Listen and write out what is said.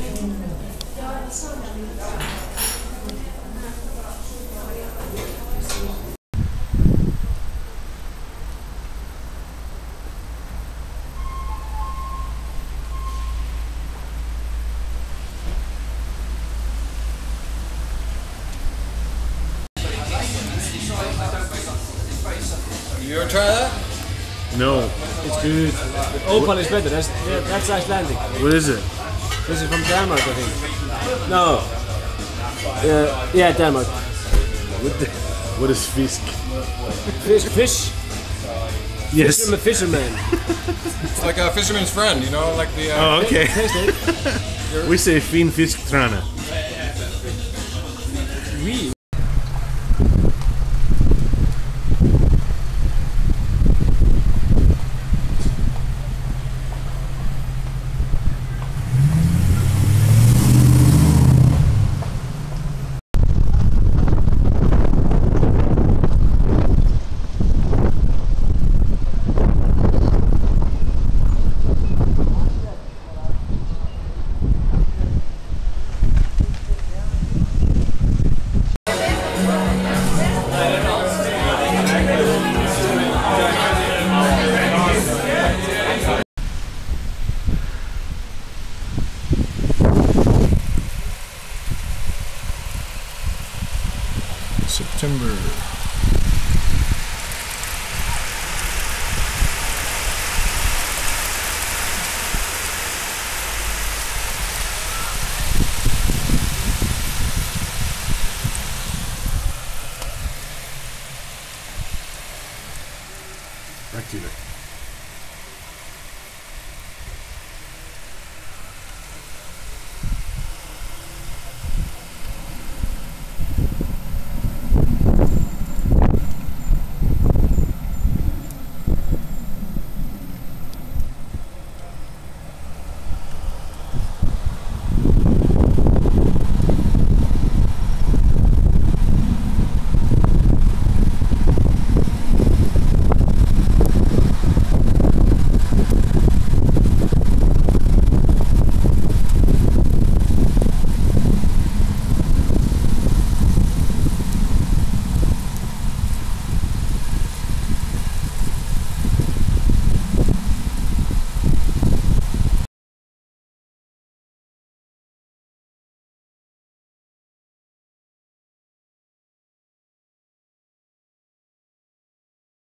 You ever try that? No. It's good. Opal is better. That's that's Icelandic. What is it? This is from Denmark, I think. No. Uh, yeah, Denmark. What, the, what is fisk? Fish, fish. Yes. I'm a fisherman. It's like a fisherman's friend, you know, like the. Uh, Oh, okay. We say fin fisk trana. We. September. Back to you.